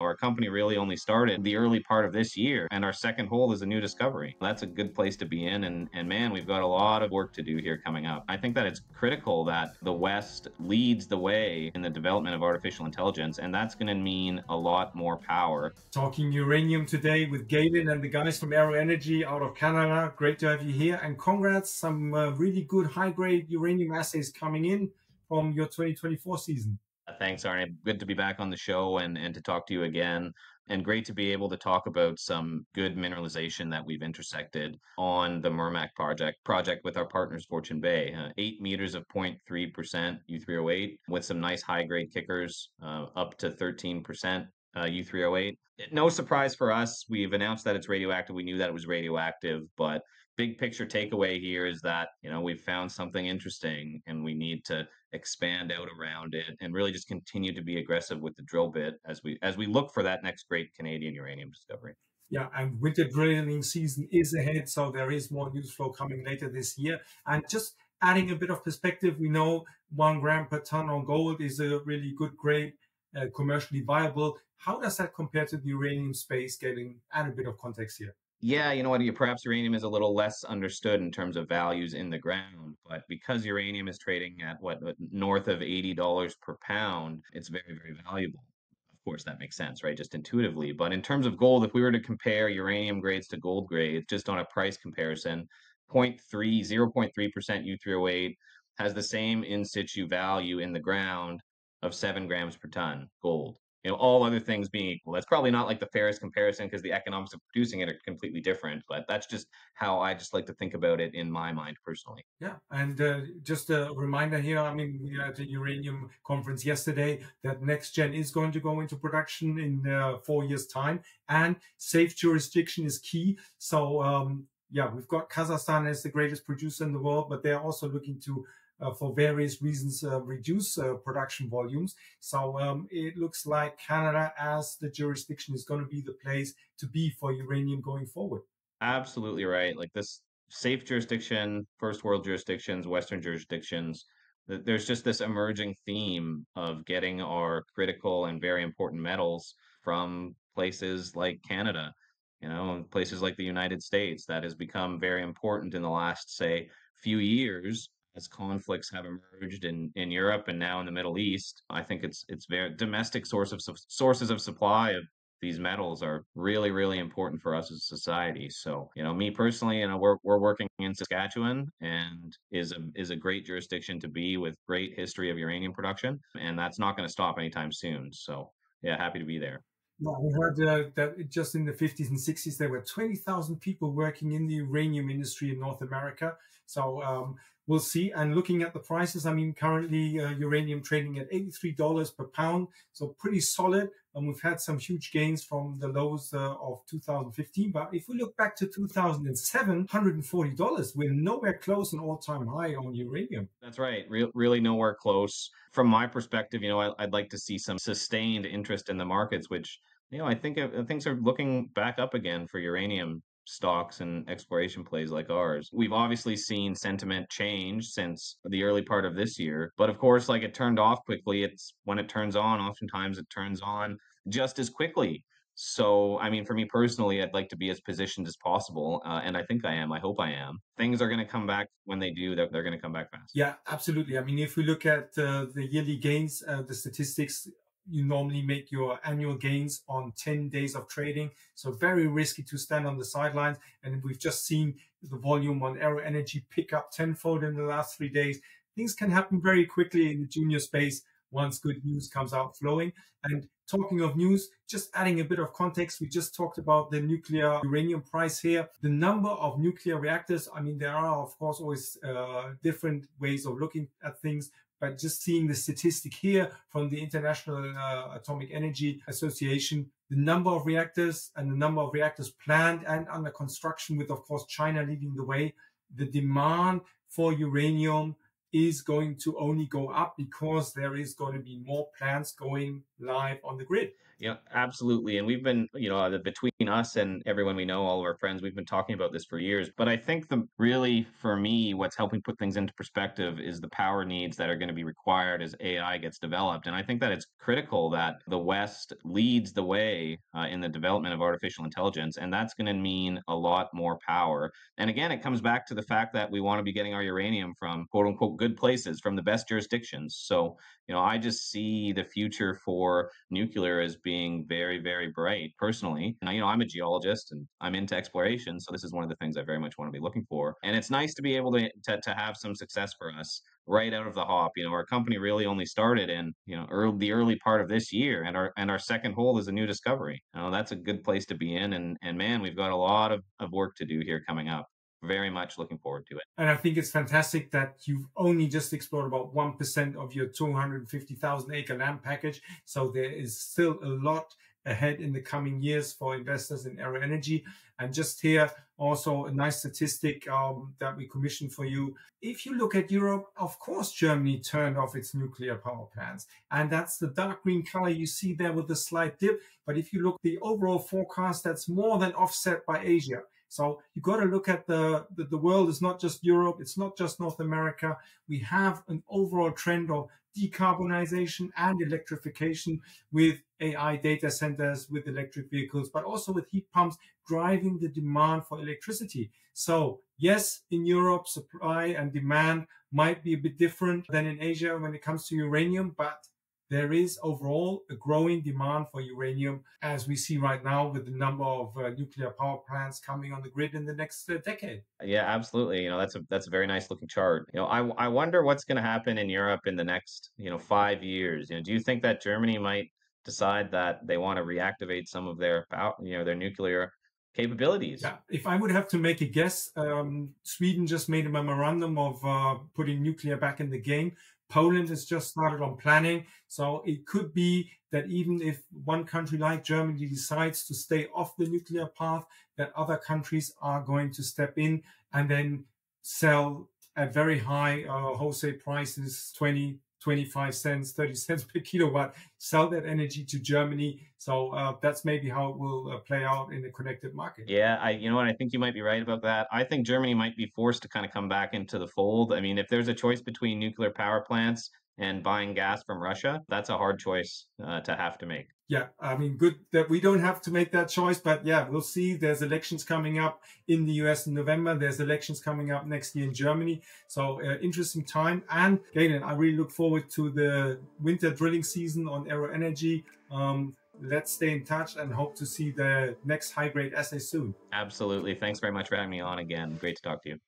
Our company really only started the early part of this year, and our second hole is a new discovery. That's a good place to be in, and, and man, we've got a lot of work to do here coming up. I think that it's critical that the West leads the way in the development of artificial intelligence, and that's going to mean a lot more power. Talking uranium today with Galen and the guys from Aero Energy out of Canada. Great to have you here, and congrats, some uh, really good high grade uranium assays coming in from your 2024 season. Thanks, Arne. Good to be back on the show and, and to talk to you again. And great to be able to talk about some good mineralization that we've intersected on the Murmac project project with our partners Fortune Bay. Uh, eight meters of 0.3% U3O8 with some nice high grade kickers uh, up to 13% uh, U3O8. No surprise for us. We've announced that it's radioactive. We knew that it was radioactive, but big picture takeaway here is that you know we've found something interesting and we need to expand out around it and really just continue to be aggressive with the drill bit as we as we look for that next great Canadian uranium discovery. Yeah, and winter drilling season is ahead, so there is more news flow coming later this year. And just adding a bit of perspective, we know one gram per ton on gold is a really good grade, uh, commercially viable. How does that compare to the uranium space? Getting add a bit of context here. Yeah, you know what? Perhaps uranium is a little less understood in terms of values in the ground, but because uranium is trading at what uh, north of eighty dollars per pound, it's very, very valuable. Of course, that makes sense, right? Just intuitively. But in terms of gold, if we were to compare uranium grades to gold grades, just on a price comparison, 0.3, 0.3% U3O8 has the same in situ value in the ground of seven grams per ton gold you know, all other things being equal. That's probably not like the fairest comparison because the economics of producing it are completely different, but that's just how I just like to think about it in my mind personally. Yeah. And uh, just a reminder here I mean, we had a uranium conference yesterday that NexGen is going to go into production in uh, four years' time, and safe jurisdiction is key. So, um, yeah, we've got Kazakhstan as the greatest producer in the world, but they're also looking to for various reasons uh, reduce uh, production volumes. So um, it looks like Canada as the jurisdiction is going to be the place to be for uranium going forward. Absolutely right. Like this safe jurisdiction, first world jurisdictions, Western jurisdictions, there's just this emerging theme of getting our critical and very important metals from places like Canada, you know, places like the United States that has become very important in the last, say, few years as conflicts have emerged in, in Europe and now in the Middle East, I think it's it's very domestic source of sources of supply of these metals are really really important for us as a society. So you know, me personally, you know, we're we're working in Saskatchewan and is a is a great jurisdiction to be with great history of uranium production, and that's not going to stop anytime soon. So yeah, happy to be there. We heard uh, that just in the 50s and 60s there were 20,000 people working in the uranium industry in North America. So um, we'll see. And looking at the prices, I mean, currently uh, uranium trading at $83 per pound, so pretty solid. And we've had some huge gains from the lows uh, of 2015. But if we look back to 2007, $140, we're nowhere close an all-time high on uranium. That's right. Re- really nowhere close. From my perspective, you know, I, I'd like to see some sustained interest in the markets, which you know, I think uh, things are looking back up again for uranium stocks and exploration plays like ours. We've obviously seen sentiment change since the early part of this year, but of course, like it turned off quickly. It's when it turns on, oftentimes it turns on just as quickly. So, I mean, for me personally, I'd like to be as positioned as possible. Uh, and I think I am. I hope I am. Things are going to come back when they do, they're, they're going to come back fast. Yeah, absolutely. I mean, if we look at uh, the yearly gains, uh, the statistics you normally make your annual gains on 10 days of trading. So very risky to stand on the sidelines. And we've just seen the volume on Aero Energy pick up tenfold in the last three days. Things can happen very quickly in the junior space once good news comes out flowing. And talking of news, just adding a bit of context, we just talked about the nuclear uranium price here. The number of nuclear reactors, I mean, there are, of course, always uh, different ways of looking at things, but just seeing the statistic here from the International uh, Atomic Energy Association, the number of reactors and the number of reactors planned and under construction, with of course China leading the way, the demand for uranium is going to only go up because there is going to be more plants going live on the grid. Yeah, absolutely. And we've been, you know, between us and everyone we know, all of our friends, we've been talking about this for years. But I think the really, for me, what's helping put things into perspective is the power needs that are going to be required as AI gets developed. And I think that it's critical that the West leads the way uh, in the development of artificial intelligence. And that's going to mean a lot more power. And again, it comes back to the fact that we want to be getting our uranium from quote unquote good places, from the best jurisdictions. So, you know, I just see the future for nuclear as being very, very bright personally. Now, you know, I'm a geologist and I'm into exploration. So this is one of the things I very much want to be looking for. And it's nice to be able to, to, to have some success for us right out of the hop. You know, our company really only started in, you know, early, the early part of this year and our, and our second hole is a new discovery. You know, that's a good place to be in. And, and man, we've got a lot of, of work to do here coming up very much looking forward to it. And I think it's fantastic that you've only just explored about 1% of your 250,000 acre land package. So there is still a lot ahead in the coming years for investors in Aero Energy. And just here, also a nice statistic um, that we commissioned for you. If you look at Europe, of course, Germany turned off its nuclear power plants. And that's the dark green color you see there with the slight dip. But if you look the overall forecast, that's more than offset by Asia. So you've got to look at the, the, the world is not just Europe, it's not just North America. We have an overall trend of decarbonization and electrification with AI data centers, with electric vehicles, but also with heat pumps driving the demand for electricity. So yes, in Europe, supply and demand might be a bit different than in Asia when it comes to uranium, but there is overall a growing demand for uranium, as we see right now with the number of uh, nuclear power plants coming on the grid in the next uh, decade. Yeah, absolutely. You know, that's a that's a very nice looking chart. You know, I I wonder what's going to happen in Europe in the next you know five years. You know, do you think that Germany might decide that they want to reactivate some of their you know their nuclear capabilities. Yeah, if I would have to make a guess, um, Sweden just made a memorandum of uh, putting nuclear back in the game. Poland has just started on planning. So it could be that even if one country like Germany decides to stay off the nuclear path, that other countries are going to step in and then sell at very high uh, wholesale prices 20 25 cents 30 cents per kilowatt sell that energy to germany. So uh, that's maybe how it will uh, play out in the connected market. Yeah i you know what? I think you might be right about that. I think germany might be forced to kind of come back into the fold. I mean if there's a choice between nuclear power plants and buying gas from Russia, that's a hard choice uh, to have to make. Yeah, I mean, good that we don't have to make that choice, but yeah, we'll see. There's elections coming up in the US in November. There's elections coming up next year in Germany. So, uh, interesting time. And Galen, I really look forward to the winter drilling season on Aero Energy. Um, let's stay in touch and hope to see the next high grade assay soon. Absolutely. Thanks very much for having me on again. Great to talk to you.